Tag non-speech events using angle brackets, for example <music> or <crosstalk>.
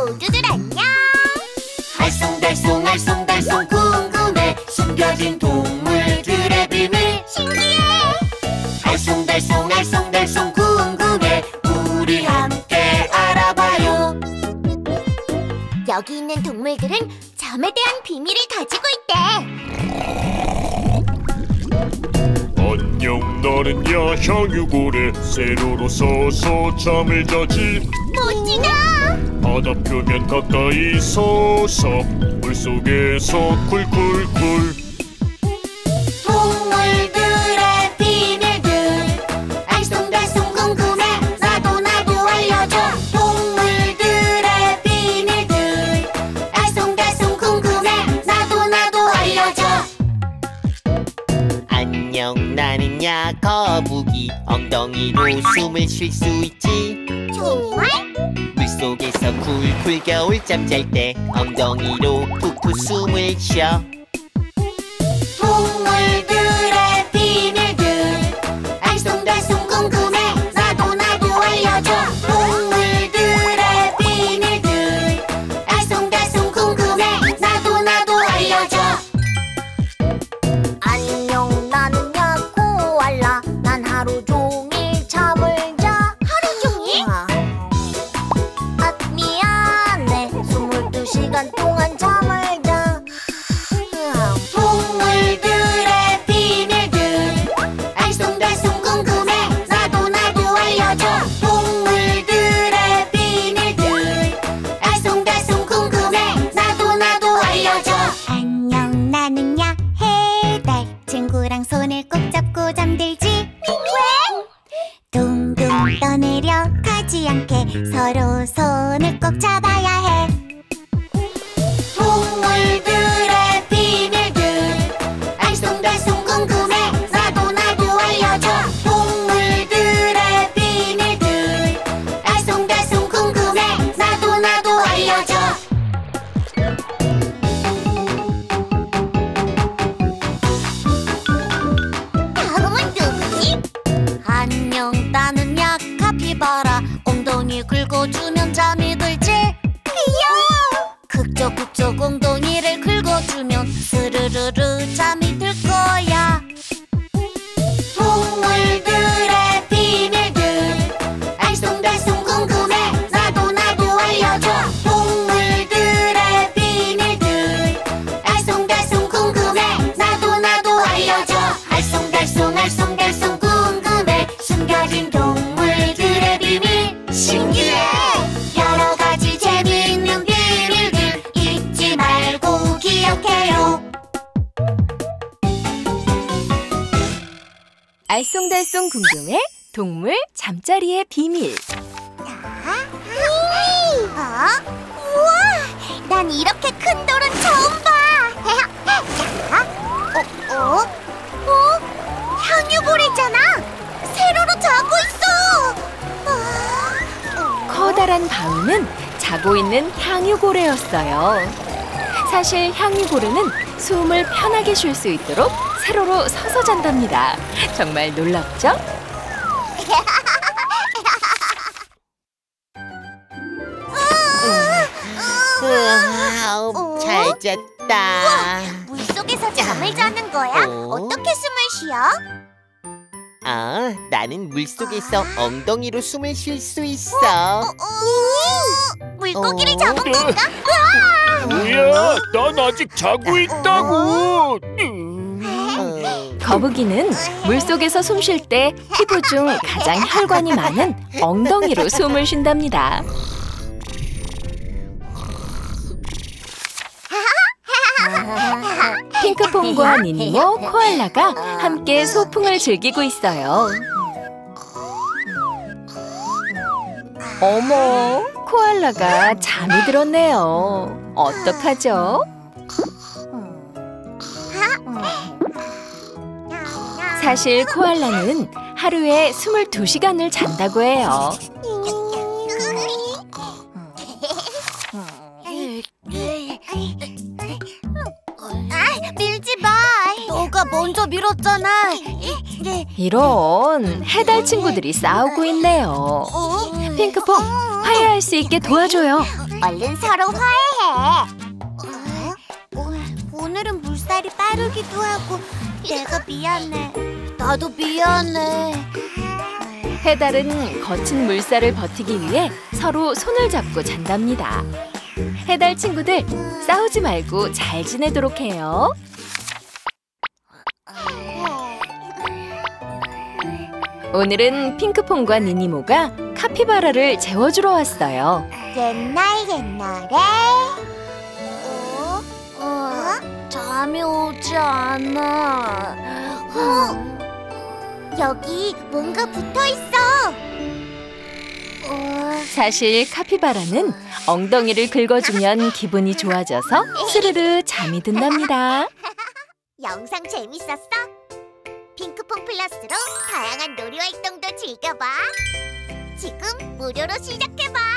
모두들 안녕. 알쏭달쏭 알쏭달쏭 궁금해 숨겨진 동물들의 비밀. 신기해. 알쏭달쏭 알쏭달쏭 궁금해 우리 함께 알아봐요. 여기 있는 동물들은 잠에 대한 비밀을 가지고 있대. 안녕 나는 야형유고래. 세로로 서서 잠을 자지. 멋지다. 바다 표면 가까이 서서 물속에서 쿨쿨쿨 동물들의 비밀들. 알쏭달쏭 궁금해. 나도 나도 알려줘. 동물들의 비밀들. 알쏭달쏭 궁금해. 나도 나도 알려줘. 안녕 나는 야 거북이. 엉덩이로 숨을 쉴 수 있지? 물속에서 쿨쿨 겨울잠 잘 때 엉덩이로 푹푹 숨을 쉬어 떠내려 가지 않게 서로 손을 꼭 잡아야 해 엉덩 알쏭달쏭 궁금해 동물 잠자리의 비밀 어? 우와! 난 이렇게 큰 돌은 처음 봐! <laughs> 자, 어? 어? 어? 향유고래잖아! 세로로 자고 있어! 아, 커다란 바위는 자고 있는 향유고래였어요. 사실 향유고래는 숨을 편하게 쉴 수 있도록 세로로 서서 잔답니다. 정말 놀랍죠? <laughs> 으아, 잘 잤다 물속에서 잠을 자는 거야? 어? 어떻게 숨을 쉬어? 아 나는 물속에서 엉덩이로 숨을 쉴 수 있어 어, 물고기를 어? 잡은 건가? 뭐야 난 아직 자고 있다고 어. 거북이는 물속에서 숨 쉴 때 피부 중 가장 혈관이 많은 엉덩이로 숨을 쉰답니다. 핑크퐁과 니니모, 코알라가 함께 소풍을 즐기고 있어요. 어머, 코알라가 잠이 들었네요. 어떡하죠? 사실 코알라는 하루에 22시간을 잔다고 해요. 아, 밀지 마. 너가 먼저 밀었잖아. 이런 해달 친구들이 싸우고 있네요. 핑크퐁, 화해할 수 있게 도와줘요. 얼른 서로 화해해. 어? 같기도 하고 내가 미안해. 나도 미안해. 해달은 거친 물살을 버티기 위해 서로 손을 잡고 잔답니다. 해달 친구들 싸우지 말고 잘 지내도록 해요. 오늘은 핑크퐁과 니니모가 카피바라를 재워주러 왔어요. 옛날 옛날에 어? 어? 잠이 오지 않아. 어? 여기 뭔가 붙어 있어. 어? 사실 카피바라는 엉덩이를 긁어주면 기분이 좋아져서 스르르 잠이 든답니다. <laughs> 영상 재밌었어? 핑크퐁 플러스로 다양한 놀이 활동도 즐겨봐. 지금 무료로 시작해봐.